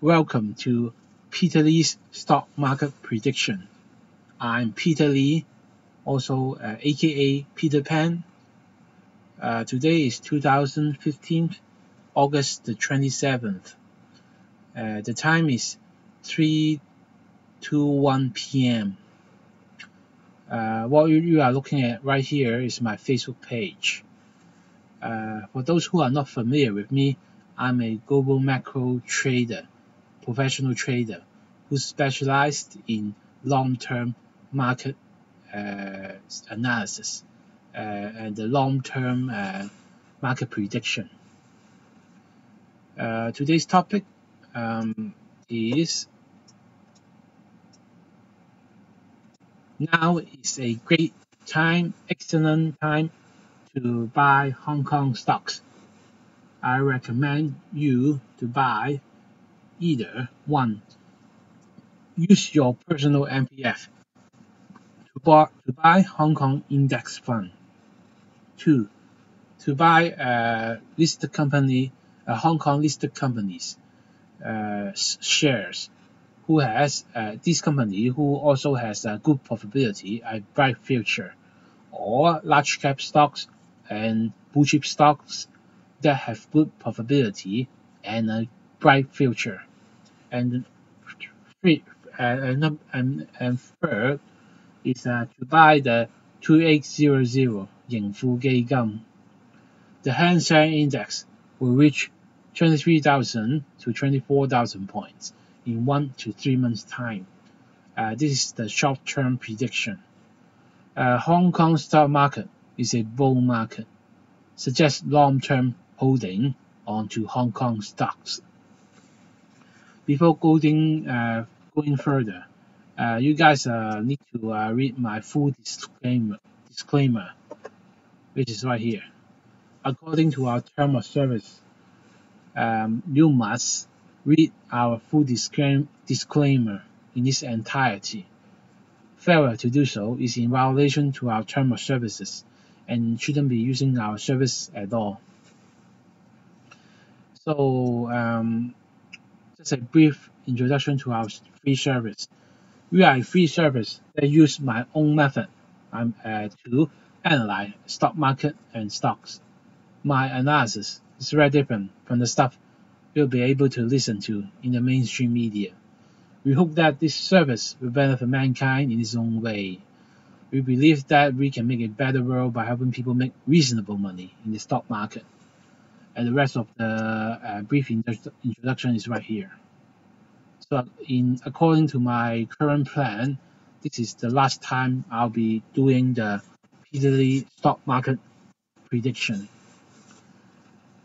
Welcome to Peter Lee's Stock Market Prediction. I'm Peter Lee, also uh, aka Peter Pan. Uh, today is 2015, August the 27th. Uh, the time is 3:21 p.m. Uh, what you are looking at right here is my Facebook page. Uh, for those who are not familiar with me, I'm a global macro trader professional trader who specialized in long-term market uh, analysis uh, and the long-term uh, market prediction. Uh, today's topic um, is now is a great time, excellent time to buy Hong Kong stocks. I recommend you to buy either. One, use your personal MPF to buy, to buy Hong Kong index fund. Two, to buy a listed company, a Hong Kong listed companies uh, shares. Who has uh, this company who also has a good profitability, a bright future, or large cap stocks and blue chip stocks that have good profitability and a bright future and and, and, and third is uh, to buy the 2800 Yingfu Gum. The Hang Seng Index will reach 23,000 to 24,000 points in one to three months' time. Uh, this is the short-term prediction. Uh, Hong Kong stock market is a bull market, suggests long-term holding onto Hong Kong stocks before going uh, going further, uh, you guys uh, need to uh, read my full disclaimer, disclaimer, which is right here. According to our term of service, um, you must read our full disclaimer in its entirety. Failure to do so is in violation to our term of services and shouldn't be using our service at all. So um, a brief introduction to our free service. We are a free service that use my own method um, uh, to analyze stock market and stocks. My analysis is very different from the stuff you'll be able to listen to in the mainstream media. We hope that this service will benefit mankind in its own way. We believe that we can make a better world by helping people make reasonable money in the stock market and the rest of the uh, brief introduction is right here. So in according to my current plan, this is the last time I'll be doing the Peter Lee stock market prediction.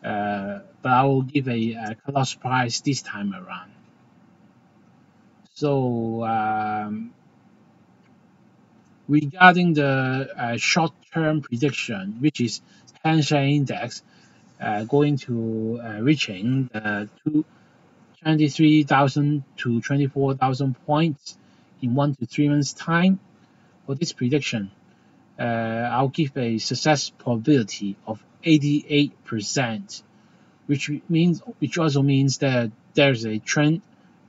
Uh, but I will give a, a price this time around. So um, regarding the uh, short-term prediction, which is Hang Seng Index, going to uh, reaching uh, 23,000 to 24,000 points in one to three months time. For this prediction, uh, I'll give a success probability of 88%, which means which also means that there's a trend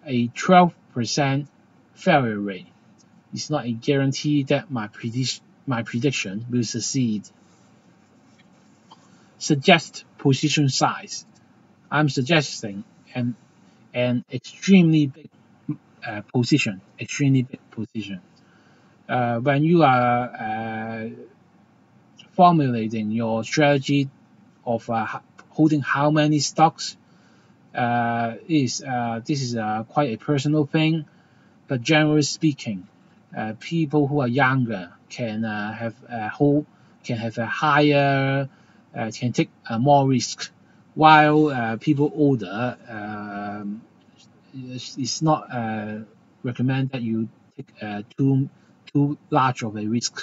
a 12% failure rate. It's not a guarantee that my prediction my prediction will succeed. Suggest position size. I'm suggesting an an extremely big uh, position, extremely big position. Uh, when you are uh, formulating your strategy of uh, holding how many stocks, uh, is uh, this is quite a personal thing, but generally speaking, people who are younger can have a hold can have a higher can take uh, more risk, while uh, people older um, it's not recommend that you take too too large of a risk.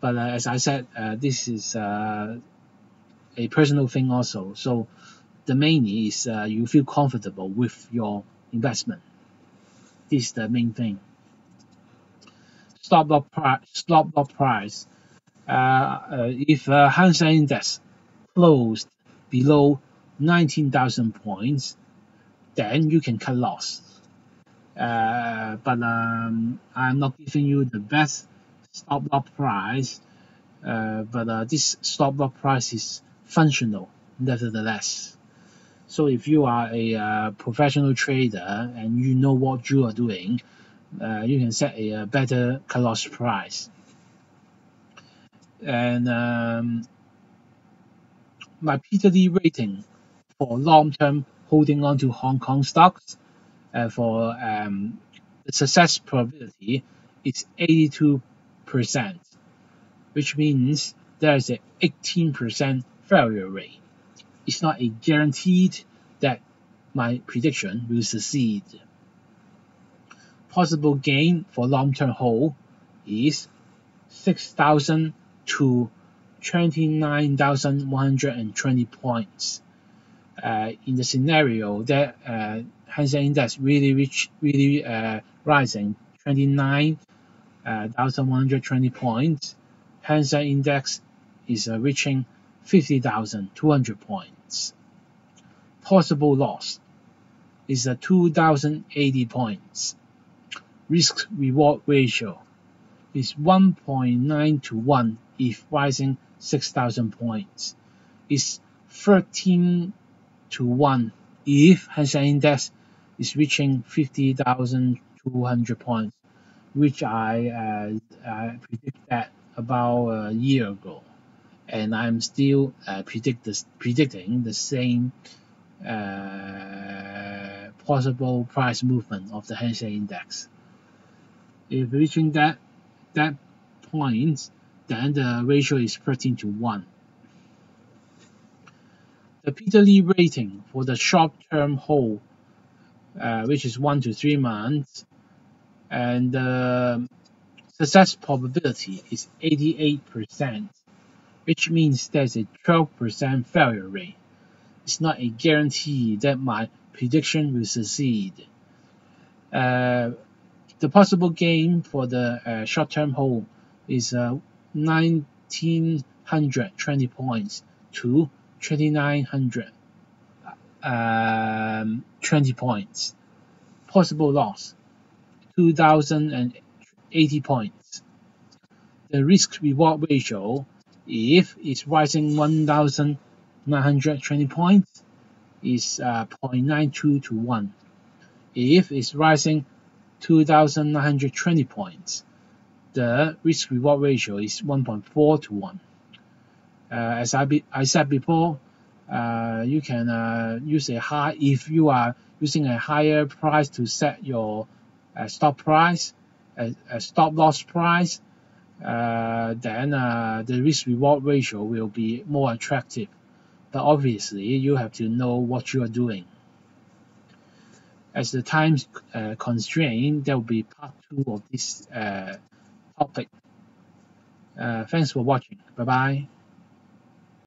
But as I said, this is a personal thing also. So the main is uh, you feel comfortable with your investment. This is the main thing. Stop loss price. Stop loss price. Uh, uh, if uh, Seng Index closed below 19,000 points, then you can cut loss. Uh, but um, I'm not giving you the best stop loss price, uh, but uh, this stop loss price is functional nevertheless. So if you are a uh, professional trader and you know what you are doing, you can set a better cut loss price. And um, my Lee rating for long-term holding on to Hong Kong stocks uh, for um, the success probability is 82%, which means there is an 18% failure rate. It's not a guaranteed that my prediction will succeed. Possible gain for long-term hold is 6,000 to 29,120 points. Uh, in the scenario that uh, Seng Index really reach, really uh, rising 29,120 uh, points, Hang Seng Index is uh, reaching 50,200 points. Possible loss is a 2,080 points. Risk reward ratio is 1.9 to 1 if rising 6,000 points. Is 13 to 1 if Hang Seng Index is reaching 50,200 points, which I, uh, I predict that about a year ago. And I'm still uh, predict predicting the same uh, possible price movement of the Hang Seng Index. If reaching that that point, then the ratio is 13 to 1. The Peter Lee rating for the short-term hold, uh, which is 1 to 3 months, and the success probability is 88%, which means there's a 12% failure rate. It's not a guarantee that my prediction will succeed. Uh, the possible gain for the uh, short-term hold is uh, 1920 points to 2900 um, 20 points. Possible loss 2080 points. The risk reward ratio, if it's rising 1920 points, is uh, 0.92 to 1. If it's rising 2,920 points. The risk reward ratio is 1.4 to 1. Uh, as I, be, I said before, uh, you can uh, use a high if you are using a higher price to set your uh, stop price, a, a stop loss price, uh, then uh, the risk reward ratio will be more attractive. But obviously, you have to know what you are doing. As the time uh, constraint, there will be part two of this uh, topic. Uh, thanks for watching. Bye bye.